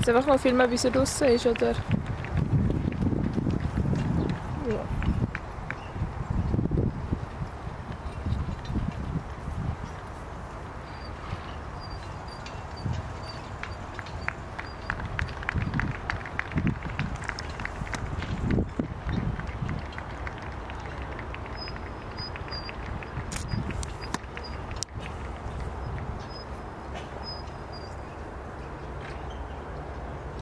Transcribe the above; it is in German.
Jetzt einfach mal filmen, wie er draußen ist, oder? Ja.